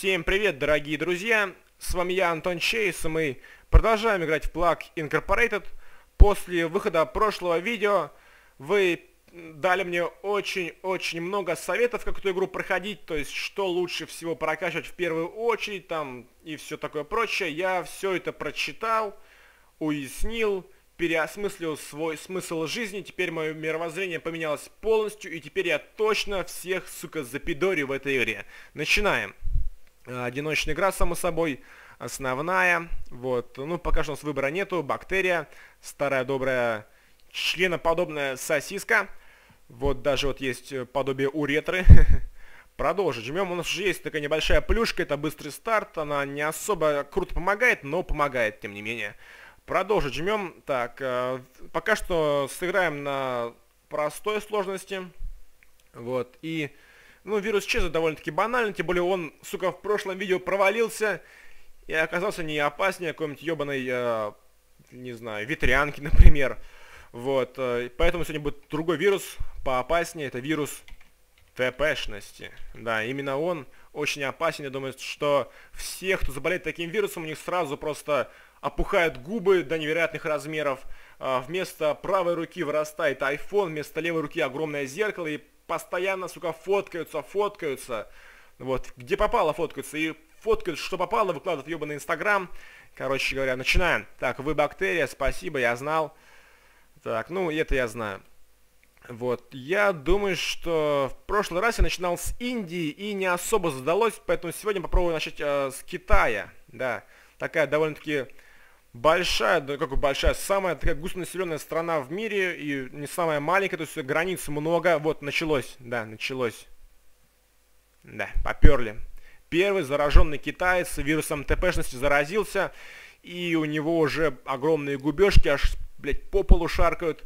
Всем привет, дорогие друзья! С вами я, Антон Чейс, и мы продолжаем играть в Plug Incorporated. После выхода прошлого видео вы дали мне очень-очень много советов, как эту игру проходить, то есть что лучше всего прокачивать в первую очередь, там, и все такое прочее. Я все это прочитал, уяснил, переосмыслил свой смысл жизни, теперь мое мировоззрение поменялось полностью, и теперь я точно всех, сука, запидорю в этой игре. Начинаем. Э, одиночная игра, само собой, основная. Вот, ну, пока что у нас выбора нету. Бактерия, старая добрая членоподобная сосиска. Вот даже вот есть подобие уретры. Продолжим. Жмем. У нас уже есть такая небольшая плюшка. Это быстрый старт. Она не особо круто помогает, но помогает, тем не менее. Продолжить жмем. Так, э, пока что сыграем на простой сложности. Вот. И ну, вирус исчез довольно-таки банально, тем более он, сука, в прошлом видео провалился и оказался не опаснее какой-нибудь ебаной, э, не знаю, ветрянки, например. Вот, э, поэтому сегодня будет другой вирус, поопаснее, это вирус ТПшности. Да, именно он очень опасен, я думаю, что все, кто заболеет таким вирусом, у них сразу просто опухают губы до невероятных размеров. Э, вместо правой руки вырастает iPhone, вместо левой руки огромное зеркало, и постоянно, сука, фоткаются, фоткаются. Вот, где попало фоткаются. И фоткают, что попало, выкладывают ебаный Инстаграм. Короче говоря, начинаем. Так, вы бактерия, спасибо, я знал. Так, ну, это я знаю. Вот, я думаю, что в прошлый раз я начинал с Индии и не особо задалось, поэтому сегодня попробую начать э, с Китая. Да, такая довольно-таки большая, да как большая, самая такая густонаселенная страна в мире и не самая маленькая, то есть границ много. Вот, началось, да, началось. Да, поперли. Первый зараженный китаец вирусом ТПшности заразился, и у него уже огромные губежки, аж, блядь, по полу шаркают.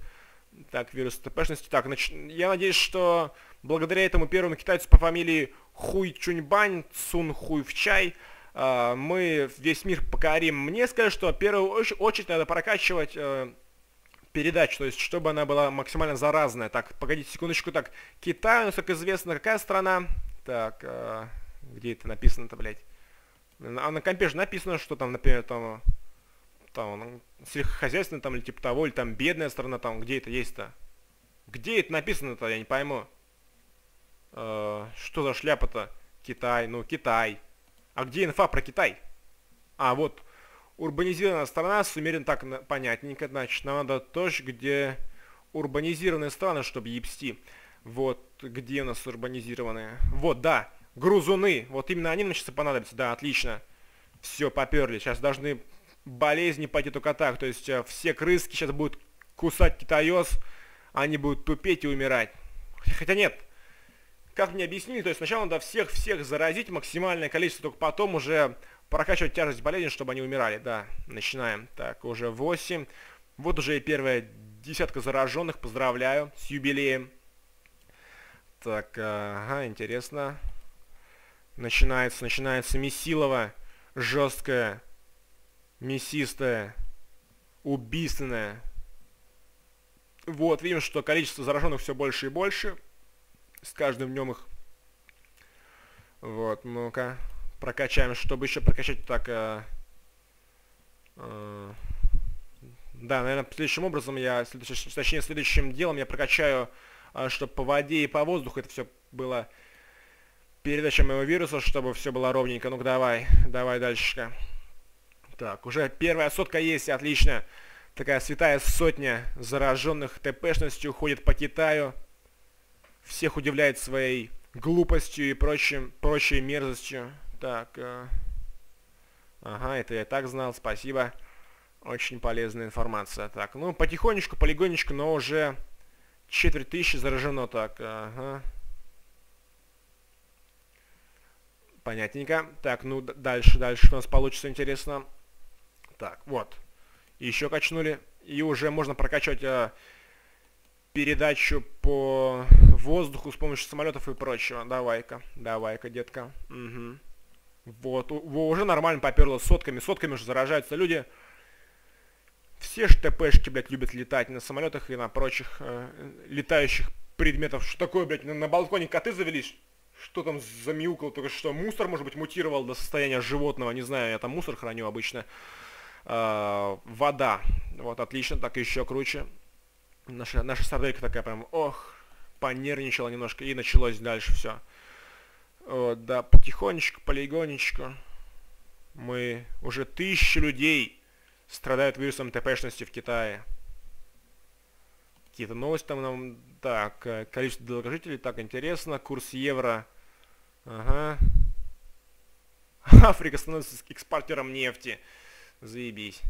Так, вирус ТПшности. Так, нач... я надеюсь, что благодаря этому первому китайцу по фамилии Хуй Чуньбань, Цун Хуй в чай, а, мы весь мир покорим. Мне сказали, что в первую очередь надо прокачивать э, передачу, то есть чтобы она была максимально заразная. Так, погодите секундочку. Так, Китай, как известно, какая страна? Так, э, где это написано-то, блядь? А на компе же написано, что там, например, там, там ну, сельскохозяйственная там или типа того, или там бедная страна, там, где это есть-то? Где это написано-то, я не пойму. Э, что за шляпа-то? Китай, ну, Китай. А где инфа про Китай? А, вот, урбанизированная страна, сумерен так понятненько, значит, нам надо тоже, где урбанизированные страны, чтобы ебсти. Вот, где у нас урбанизированные? Вот, да, грузуны, вот именно они нам сейчас понадобятся, да, отлично. Все, поперли, сейчас должны болезни пойти только так, то есть э, все крыски сейчас будут кусать китаёс, они будут тупеть и умирать. Хотя нет, как мне объяснили, то есть сначала надо всех-всех заразить максимальное количество, только потом уже прокачивать тяжесть болезни, чтобы они умирали. Да, начинаем. Так, уже 8. Вот уже и первая десятка зараженных. Поздравляю с юбилеем. Так, ага, интересно. Начинается, начинается Месилова. Жесткая, мясистая, убийственная. Вот, видим, что количество зараженных все больше и больше с каждым днем их. Вот, ну-ка, прокачаем, чтобы еще прокачать так... Э, э, да, наверное, следующим образом я, точнее, следующим делом я прокачаю, э, чтобы по воде и по воздуху это все было передача моего вируса, чтобы все было ровненько. Ну-ка, давай, давай дальше. Так, уже первая сотка есть, отлично. Такая святая сотня зараженных ТПшностью ходит по Китаю всех удивляет своей глупостью и прочим, прочей мерзостью. Так, э, ага, это я так знал, спасибо. Очень полезная информация. Так, ну, потихонечку, полигонечку, но уже четверть тысячи заражено. Так, ага. Понятненько. Так, ну, дальше, дальше у нас получится интересно. Так, вот. Еще качнули. И уже можно прокачивать э, передачу по воздуху с помощью самолетов и прочего. Давай-ка, давай-ка, детка. Угу. Вот, уже нормально поперло сотками. Сотками уже заражаются люди. Все ж ТПшки, блядь, любят летать на самолетах и на прочих э, летающих предметов. Что такое, блядь, на, на балконе коты завелись? Что там замяукал только что? Мусор, может быть, мутировал до состояния животного. Не знаю, я там мусор храню обычно. Э, вода. Вот, отлично, так еще круче. Наша, наша сарделька такая прям, ох, понервничала немножко. И началось дальше все. Вот, да, потихонечку, полигонечку. Мы уже тысячи людей страдают вирусом ТПшности в Китае. Какие-то новости там нам... Так, э, количество долгожителей, так, интересно. Курс евро. Ага. Африка становится экспортером нефти. Заебись.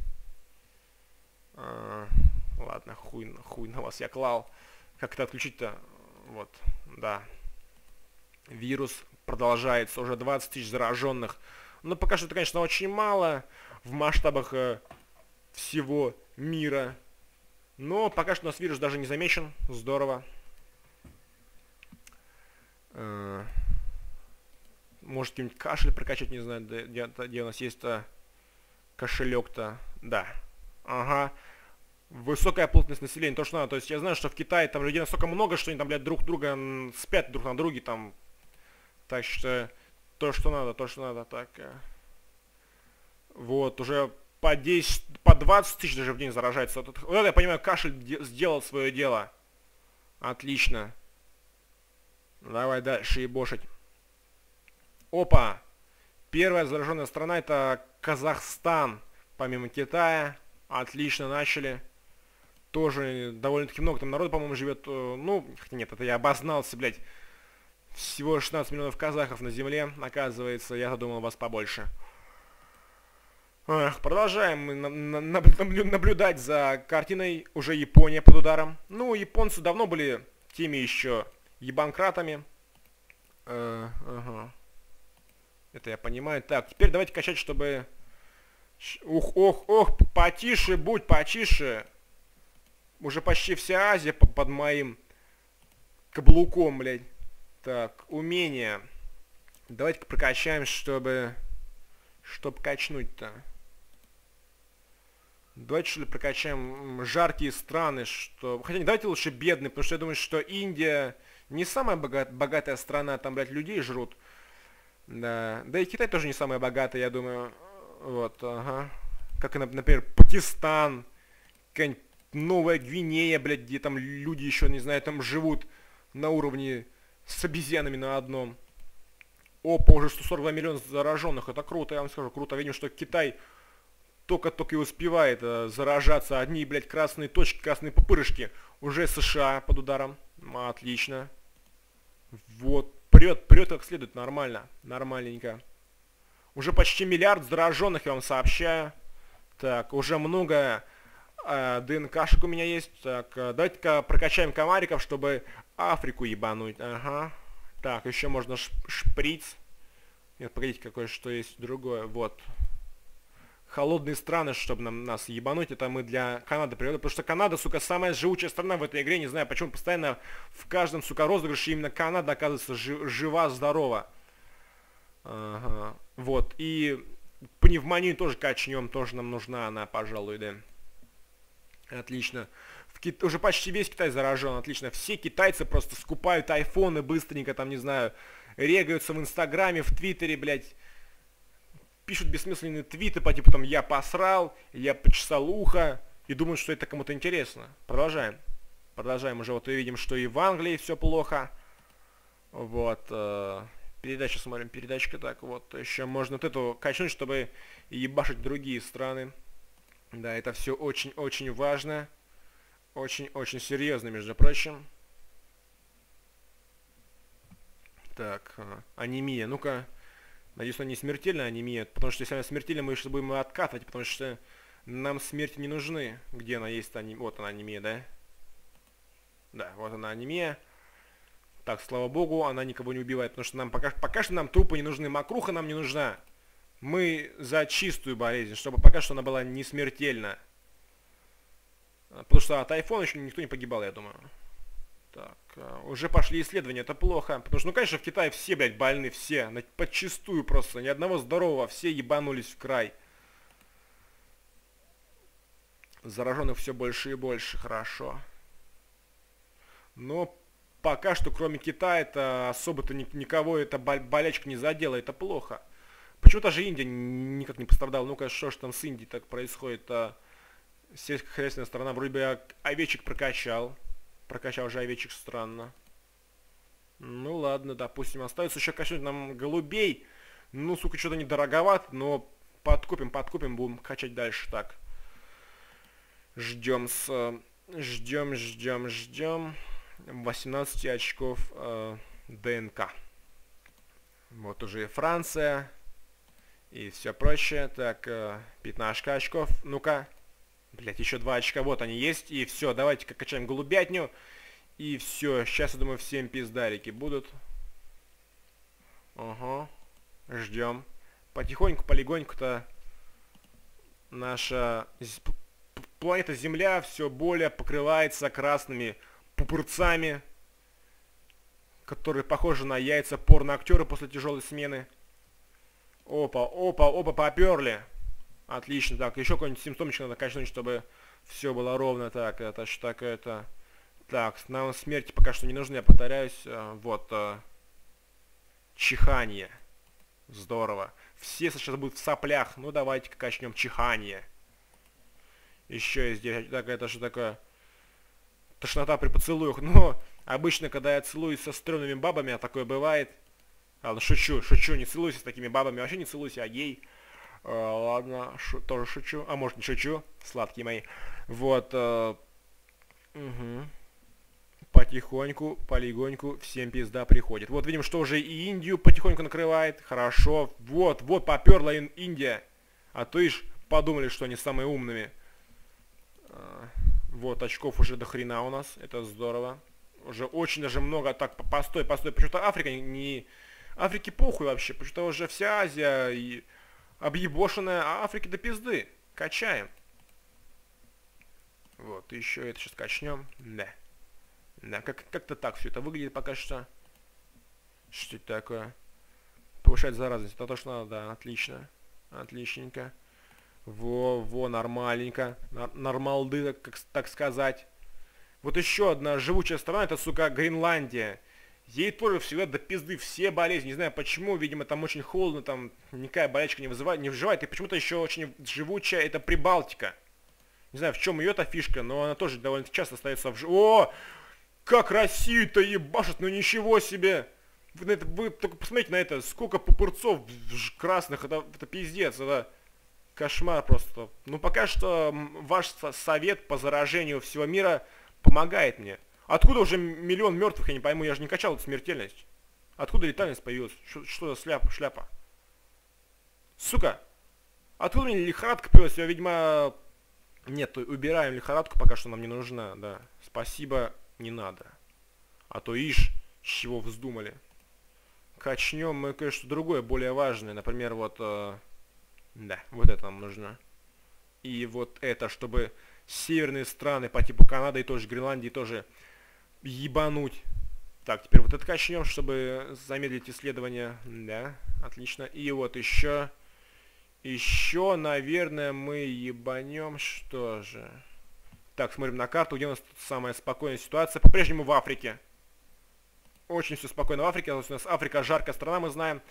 А, ладно, хуй, хуй на вас я клал. Как это отключить-то? Вот, да. Вирус продолжается. Уже 20 тысяч зараженных. Но пока что это, конечно, очень мало в масштабах э, всего мира. Но пока что у нас вирус даже не замечен. Здорово. Э, может какой-нибудь кашель прокачать, не знаю, где, где у нас есть-то кошелек-то. Да. Ага. Высокая плотность населения, то, что надо. То есть я знаю, что в Китае там людей настолько много, что они там, блядь, друг друга спят друг на друге там. Так что то, что надо, то, что надо. Так. Э. Вот, уже по 10, по 20 тысяч даже в день заражается. Вот, вот это, я понимаю, кашель сделал свое дело. Отлично. Давай дальше ебошить. Опа! Первая зараженная страна это Казахстан. Помимо Китая. Отлично начали. Тоже довольно-таки много там народу, по-моему, живет. Э, ну, нет, это я обознался, блядь. Всего 16 миллионов казахов на земле, оказывается. Я думал, вас побольше. Эх, продолжаем наблюдать за картиной уже Япония под ударом. Ну, японцы давно были теми еще ебанкратами. Э, ага. Это я понимаю. Так, теперь давайте качать, чтобы... Ух, ох, ох, потише будь, потише. Уже почти вся Азия под моим каблуком, блядь. Так, умение. Давайте-ка прокачаем, чтобы... Чтоб качнуть-то. Давайте что ли прокачаем жаркие страны, что... Хотя не давайте лучше бедные, потому что я думаю, что Индия не самая богат... богатая страна, там, блядь, людей жрут. Да. Да и Китай тоже не самая богатая, я думаю. Вот, ага. Как, например, Пакистан, какая-нибудь Новая Гвинея, блядь, где там люди еще, не знаю, там живут на уровне с обезьянами на одном. Опа, уже 142 миллиона зараженных, это круто, я вам скажу, круто. Видим, что Китай только-только и успевает э, заражаться. Одни, блядь, красные точки, красные пупырышки. Уже США под ударом. Отлично. Вот. Прет, прет как следует. Нормально. Нормальненько. Уже почти миллиард зараженных, я вам сообщаю. Так, уже много э, ДНКшек у меня есть. Так, э, давайте-ка прокачаем комариков, чтобы Африку ебануть. Ага. Так, еще можно шприц. Нет, погодите, какое что есть другое. Вот холодные страны, чтобы нам, нас ебануть, это мы для Канады привели, потому что Канада, сука, самая живучая страна в этой игре, не знаю, почему постоянно в каждом, сука, розыгрыше именно Канада оказывается жи жива, здорова. Ага. Вот, и пневмонию тоже качнем, тоже нам нужна она, пожалуй, да. Отлично. В Кит... Уже почти весь Китай заражен, отлично. Все китайцы просто скупают айфоны быстренько, там, не знаю, регаются в Инстаграме, в Твиттере, блядь пишут бессмысленные твиты по типу там «я посрал», «я почесал ухо» и думают, что это кому-то интересно. Продолжаем. Продолжаем. Уже вот видим, что и в Англии все плохо. Вот. Э, передачу смотрим. Передачка так вот. Еще можно вот эту качнуть, чтобы ебашить другие страны. Да, это все очень-очень важно. Очень-очень серьезно, между прочим. Так, э, анемия. Ну-ка, Надеюсь, она не смертельная анемия, потому что если она смертельная, мы сейчас будем откатывать, потому что нам смерти не нужны. Где она есть? Анем... Вот она анемия, да? Да, вот она анемия. Так, слава богу, она никого не убивает, потому что нам пока, пока что нам трупы не нужны, макруха нам не нужна. Мы за чистую болезнь, чтобы пока что она была не смертельна. Потому что от айфона еще никто не погибал, я думаю. Так, а, уже пошли исследования, это плохо. Потому что, ну, конечно, в Китае все, блядь, больны, все. Подчистую просто. Ни одного здорового, все ебанулись в край. Зараженных все больше и больше, хорошо. Но пока что, кроме Китая, это особо-то никого эта болячка не задела, это плохо. Почему-то же Индия никак не пострадала. Ну-ка, что ж там с Индией так происходит? А, сельскохозяйственная страна, вроде бы овечек прокачал. Прокачал же овечек странно. Ну ладно, допустим, остается еще качнуть нам голубей. Ну, сука, что-то недороговато, но подкупим, подкупим, будем качать дальше так. Ждем с... Ждем, ждем, ждем. 18 очков э, ДНК. Вот уже Франция. И все прочее. Так, э, 15 очков. Ну-ка. Блять, еще два очка. Вот они есть. И все, давайте-ка качаем голубятню. И все. Сейчас, я думаю, всем пиздарики будут. Ага. Ждем. Потихоньку, полегоньку-то наша планета Земля все более покрывается красными пупырцами, которые похожи на яйца порно-актера после тяжелой смены. Опа, опа, опа, поперли. Отлично, так, еще какой-нибудь симптомчик надо качнуть, чтобы все было ровно. Так, это что такое это... Так, нам смерти пока что не нужны, я повторяюсь. А, вот, а, чихание. Здорово. Все сейчас будут в соплях. Ну, давайте-ка качнем чихание. Еще здесь, так, это что такое? Тошнота при поцелуях. Но обычно, когда я целуюсь со стрёмными бабами, а такое бывает, Ладно, шучу, шучу, не целуйся с такими бабами, вообще не целуйся, а гей. Э, ладно, шу, тоже шучу, а может не шучу, сладкие мои. Вот, э, угу. Потихоньку, полегоньку, всем пизда приходит. Вот видим, что уже и Индию потихоньку накрывает. Хорошо. Вот, вот поперла Индия. А то ишь подумали, что они самые умными. Э, вот, очков уже до хрена у нас. Это здорово. Уже очень даже много. Так, постой, постой. Почему-то Африка не, Африке похуй вообще, потому что уже вся Азия и объебошенная, а Африке до пизды. Качаем. Вот, еще это сейчас качнем. Да. Да, как- как-то так все это выглядит пока что. Что это такое? Повышать заразность. Это то, что надо, да, отлично. Отличненько. Во, во, нормальненько. Нормалды, так, так сказать. Вот еще одна живучая страна, это, сука, Гренландия. Ей тоже всегда до пизды все болезни. Не знаю почему, видимо, там очень холодно, там никакая болячка не вызывает, не вживает. И почему-то еще очень живучая это Прибалтика. Не знаю, в чем ее эта фишка, но она тоже довольно часто остается в... О! Как Россию-то ебашит, ну ничего себе! Вы, это, вы только посмотрите на это, сколько пупырцов красных, это, это пиздец, это кошмар просто. Ну пока что ваш совет по заражению всего мира помогает мне. Откуда уже миллион мертвых, я не пойму, я же не качал эту смертельность. Откуда летальность появилась? Что, что за сляпа, шляпа? Сука! Откуда мне лихорадка появилась? Я, видимо... Нет, убираем лихорадку, пока что нам не нужна, да. Спасибо, не надо. А то ишь, чего вздумали. Качнем мы конечно, другое, более важное. Например, вот... Э, да, вот это нам нужно. И вот это, чтобы северные страны по типу Канады и тоже Гренландии тоже ебануть. Так, теперь вот это качнем, чтобы замедлить исследование. Да, отлично. И вот еще... Еще, наверное, мы ебанем, что же. Так, смотрим на карту, где у нас тут самая спокойная ситуация. По-прежнему в Африке. Очень все спокойно в Африке. У нас Африка жаркая страна, мы знаем.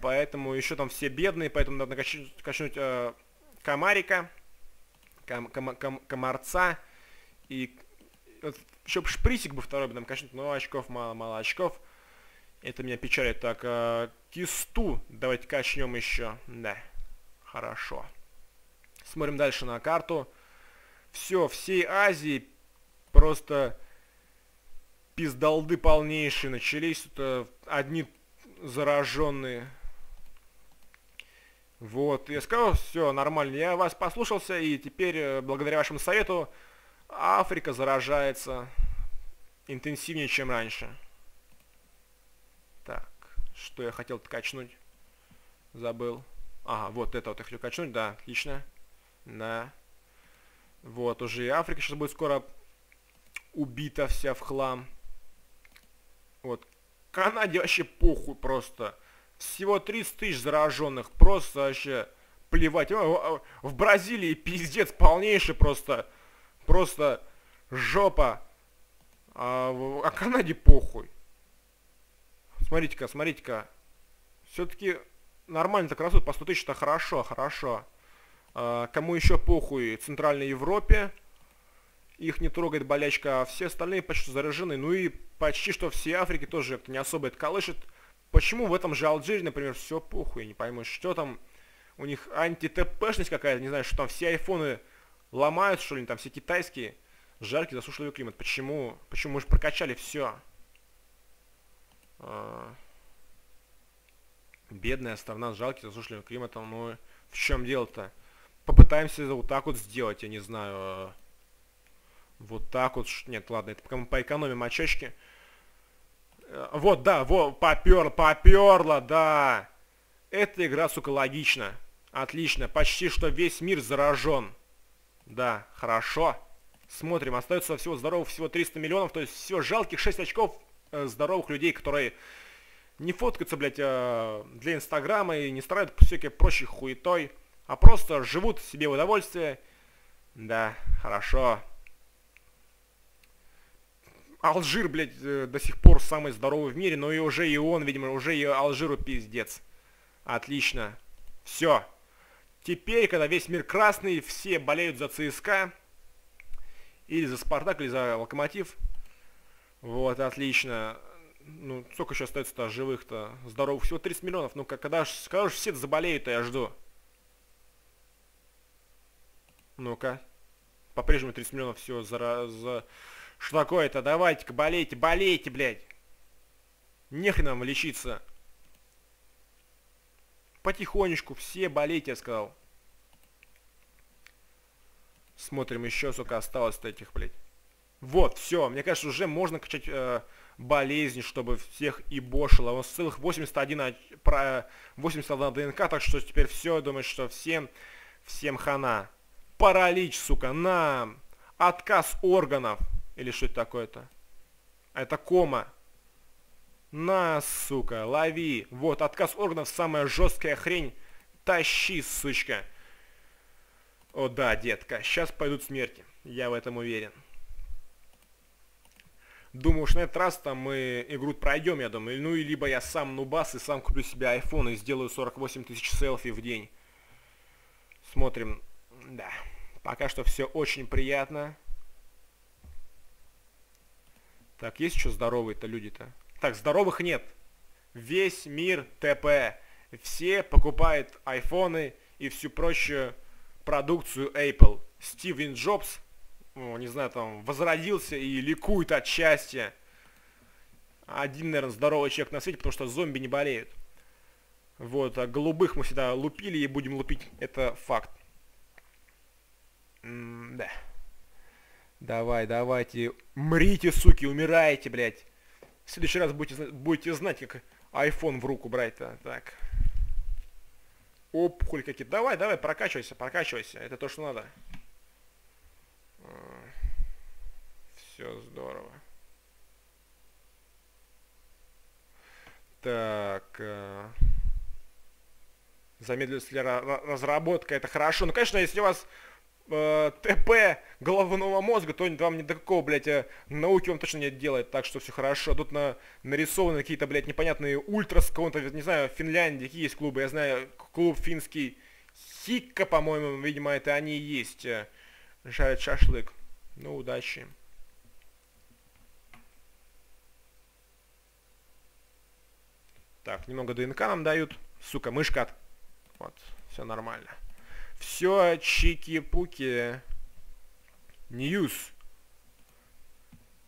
Поэтому еще там все бедные, поэтому надо качнуть, качнуть э, комарика, ком, ком, ком, комарца. И вот еще шприсик бы второй бы нам качнуть, но очков мало, мало очков. Это меня печалит. Так, э, кисту давайте качнем еще. Да, хорошо. Смотрим дальше на карту. Все, всей Азии просто пиздалды полнейшие начались. Это одни зараженные. Вот, я сказал, все нормально, я вас послушался, и теперь, э, благодаря вашему совету, Африка заражается интенсивнее, чем раньше. Так, что я хотел качнуть? Забыл. Ага, вот это вот я хотел качнуть, да, отлично. Да. Вот, уже и Африка сейчас будет скоро убита вся в хлам. Вот. Канаде вообще похуй просто. Всего 30 тысяч зараженных. Просто вообще плевать. В Бразилии пиздец полнейший просто. Просто жопа. А, а Канаде похуй. Смотрите-ка, смотрите-ка. Все-таки нормально-то красуют по 100 тысяч, это хорошо, хорошо. А, кому еще похуй? Центральной Европе. Их не трогает болячка, а все остальные почти заражены. Ну и почти что все Африки тоже не особо это колышет. Почему в этом же Алжире, например, все похуй? Не пойму, что там у них анти-ТПшность какая-то, не знаю, что там все айфоны ломают, что ли, там все китайские. Жаркий засушливый климат. Почему? Почему мы же прокачали все? А... Бедная страна с жалким засушливым климатом. Ну, в чем дело-то? Попытаемся вот так вот сделать, я не знаю. А, вот так вот. Нет, ладно, это пока мы поэкономим очечки. Э, вот, да, вот, попер, поперла, да. Эта игра, сука, логична. Отлично, почти что весь мир заражен. Да, хорошо. Смотрим, остается всего здоровых всего 300 миллионов, то есть всего жалких 6 очков э, здоровых людей, которые не фоткаются, блядь, э, для инстаграма и не страдают всякой прочей хуетой, а просто живут себе в удовольствие. Да, хорошо. Алжир, блядь, э, до сих пор самый здоровый в мире, но и уже и он, видимо, уже и Алжиру пиздец. Отлично. Все. Теперь, когда весь мир красный, все болеют за ЦСКА, или за Спартак, или за Локомотив. Вот, отлично. Ну, сколько еще остается-то живых-то, здоровых? Всего 30 миллионов. Ну, когда, когда же все заболеют-то, я жду. Ну-ка. По-прежнему 30 миллионов все за... за... Что такое-то? Давайте-ка, болейте, болейте, блядь. Нехрен нам лечиться. Потихонечку, все болейте, я сказал. Смотрим еще, сколько осталось-то этих, блядь. Вот, все, мне кажется, уже можно качать э, болезни, чтобы всех и бошило. У нас целых 81, про, 81 ДНК, так что теперь все, думаю, что всем, всем хана. Паралич, сука, на отказ органов. Или что это такое-то? Это кома. На, сука, лови. Вот, отказ органов, самая жесткая хрень. Тащи, сучка. О да, детка, сейчас пойдут смерти. Я в этом уверен. Думаю, что на этот раз там мы игру пройдем, я думаю. Ну и либо я сам нубас и сам куплю себе iPhone и сделаю 48 тысяч селфи в день. Смотрим. Да. Пока что все очень приятно. Так, есть еще здоровые-то люди-то? Так, здоровых нет. Весь мир ТП. Все покупают айфоны и всю прочую продукцию Apple. Стивен Джобс, ну, не знаю, там, возродился и ликует от счастья. Один, наверное, здоровый человек на свете, потому что зомби не болеют. Вот, а голубых мы всегда лупили и будем лупить, это факт. М да. Давай, давайте, мрите, суки, умирайте, блядь. В следующий раз будете, будете знать, как iPhone в руку брать-то. Так. Опухоль какие-то. Давай, давай, прокачивайся, прокачивайся. Это то, что надо. А, Все здорово. Так. Э, замедлилась ли разработка? Это хорошо. Ну, конечно, если у вас э, ТП головного мозга, то вам не до какого, блядь, э, науки вам точно не делает, так что все хорошо. Тут на, нарисованы какие-то, блядь, непонятные ультра с какого-то, не знаю, Финляндии, какие есть клубы, я знаю, клуб финский Хикка, по-моему, видимо, это они и есть. Э, жарят шашлык. Ну, удачи. Так, немного ДНК нам дают. Сука, мышка. Вот, все нормально. Все, чики-пуки. News.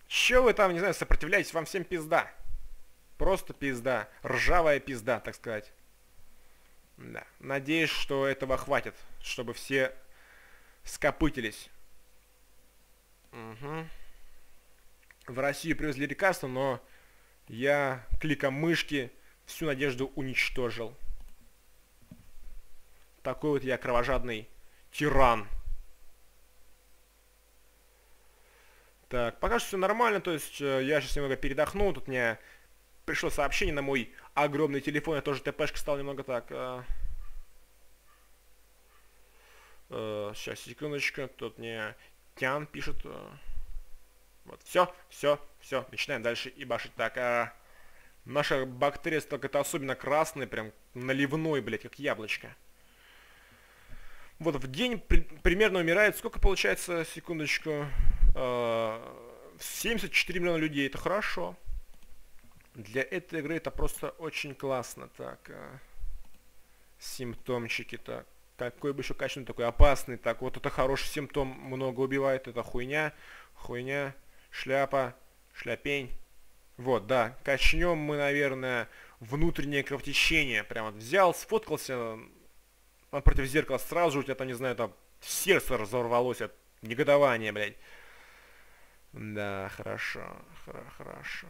Че вы там, не знаю, сопротивляетесь? Вам всем пизда. Просто пизда. Ржавая пизда, так сказать. Да. Надеюсь, что этого хватит, чтобы все скопытились. Угу. В Россию привезли лекарства, но я кликом мышки всю надежду уничтожил. Такой вот я кровожадный тиран. Так, пока что все нормально, то есть э, я сейчас немного передохну, тут мне пришло сообщение на мой огромный телефон, я тоже ТПшка стал немного так. Э, э, сейчас, секундочку, тут мне Тян пишет. Э, Вот, все, все, все, начинаем дальше и башить. Так, а наша бактерия столько это особенно красный, прям наливной, блядь, как яблочко. Вот в день при, примерно умирает, сколько получается, секундочку, э, 74 миллиона людей, это хорошо. Для этой игры это просто очень классно. Так, э, симптомчики, так. Какой бы еще качественный такой опасный. Так, вот это хороший симптом, много убивает, это хуйня, хуйня, шляпа, шляпень. Вот, да, качнем мы, наверное, внутреннее кровотечение. Прям вот взял, сфоткался против зеркала, сразу же у тебя там, не знаю, там сердце разорвалось от негодования, блядь. Да, хорошо, хорошо.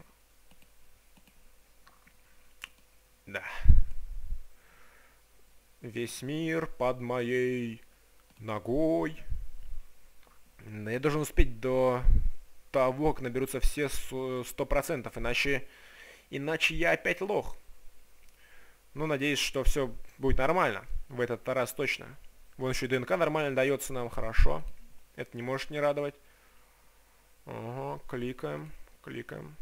Да. Весь мир под моей ногой. Да, я должен успеть до того, как наберутся все сто процентов, иначе, иначе я опять лох. Ну, надеюсь, что все будет нормально. В этот раз точно. Вон еще и ДНК нормально дается нам, хорошо. Это не может не радовать. Ага, кликаем, кликаем.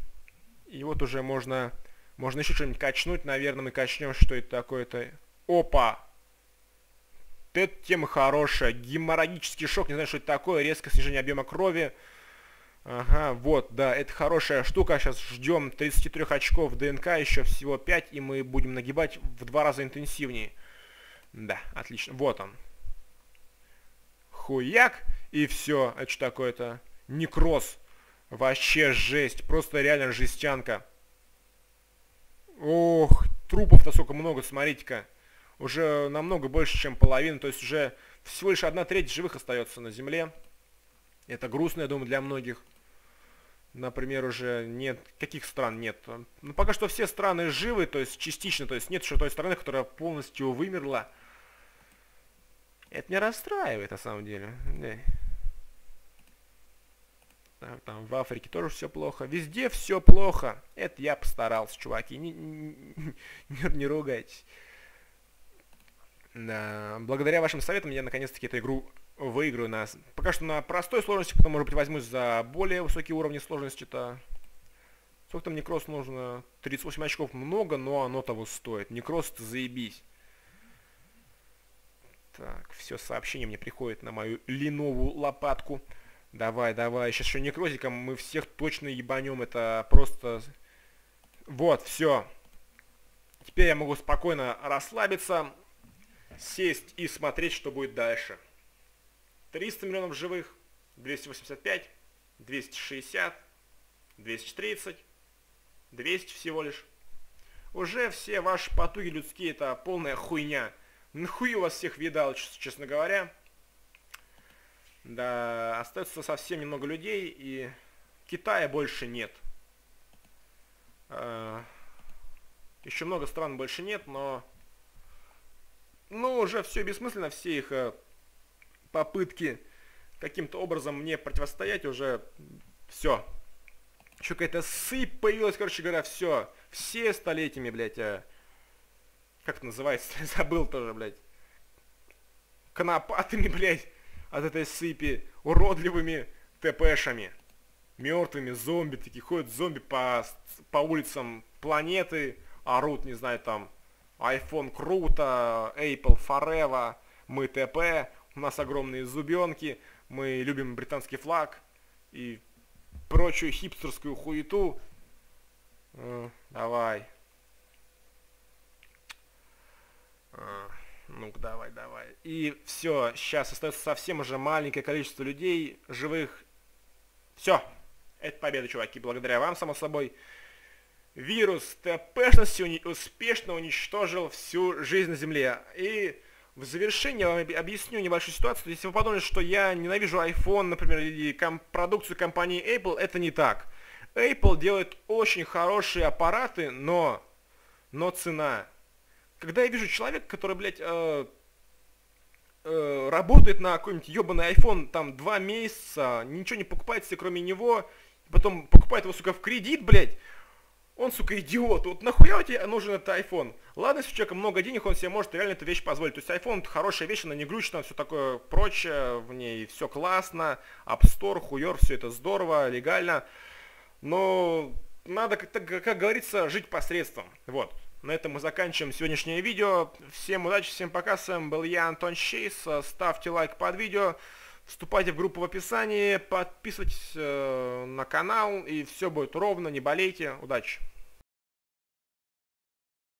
И вот уже можно, можно еще что-нибудь качнуть. Наверное, мы качнем, что это такое-то. Опа! эта тема хорошая. Геморрагический шок, не знаю, что это такое. Резкое снижение объема крови. Ага, вот, да, это хорошая штука. Сейчас ждем 33 очков ДНК, еще всего 5, и мы будем нагибать в два раза интенсивнее. Да, отлично. Вот он. Хуяк, и все. Это что такое-то? Некроз. Вообще жесть. Просто реально жестянка. Ох, трупов-то сколько много, смотрите-ка. Уже намного больше, чем половина. То есть уже всего лишь одна треть живых остается на земле. Это грустно, я думаю, для многих. Например, уже нет, каких стран нет? Ну, пока что все страны живы, то есть частично, то есть нет еще той страны, которая полностью вымерла. Это не расстраивает, на самом деле. Там, там в Африке тоже все плохо. Везде все плохо. Это я постарался, чуваки. Не, не, не, не ругайтесь. Да, благодаря вашим советам я наконец-таки эту игру выиграю на... Пока что на простой сложности, потом, может быть, возьмусь за более высокие уровни сложности-то. Сколько там некрос нужно? 38 очков много, но оно того стоит. Некрос-то заебись. Так, все, сообщение мне приходит на мою линовую лопатку. Давай, давай, сейчас еще некрозиком мы всех точно ебанем, это просто... Вот, все. Теперь я могу спокойно расслабиться, сесть и смотреть, что будет дальше. 300 миллионов живых, 285, 260, 230, 200 всего лишь. Уже все ваши потуги людские это полная хуйня. Нахуй вас всех видал, честно говоря. Да, остается совсем немного людей, и Китая больше нет. А, еще много стран больше нет, но... Ну, уже все бессмысленно, все их э, попытки каким-то образом мне противостоять уже все. Еще какая-то сыпь появилась, короче говоря, все. Все столетиями, блядь, а... как это называется, забыл тоже, блядь. Конопатыми, блядь, от этой сыпи уродливыми ТПшами. Мертвыми зомби, такие ходят зомби по, по улицам планеты, орут, не знаю, там, iPhone круто, Apple forever, мы ТП, у нас огромные зубенки, мы любим британский флаг и прочую хипстерскую хуету. Ну, давай. А. Ну-ка, давай, давай. И все, сейчас остается совсем уже маленькое количество людей, живых. Все, это победа, чуваки, благодаря вам, само собой. Вирус ТПшности уни успешно уничтожил всю жизнь на Земле. И в завершение я вам объясню небольшую ситуацию. Если вы подумали, что я ненавижу iPhone, например, или ком продукцию компании Apple, это не так. Apple делает очень хорошие аппараты, но, но цена когда я вижу человека, который, блядь, э, э, работает на какой-нибудь ебаный iPhone там два месяца, ничего не покупает себе кроме него, потом покупает его, сука, в кредит, блядь, Он, сука, идиот. Вот нахуя тебе нужен этот iPhone? Ладно, если у человека много денег, он себе может реально эту вещь позволить. То есть iPhone это хорошая вещь, она не глючена, все такое прочее, в ней все классно, App Store, хуер, все это здорово, легально. Но надо, как, как говорится, жить посредством. Вот. На этом мы заканчиваем сегодняшнее видео. Всем удачи, всем пока. С вами был я, Антон Чейз. Ставьте лайк под видео. Вступайте в группу в описании, подписывайтесь э, на канал, и все будет ровно, не болейте. Удачи!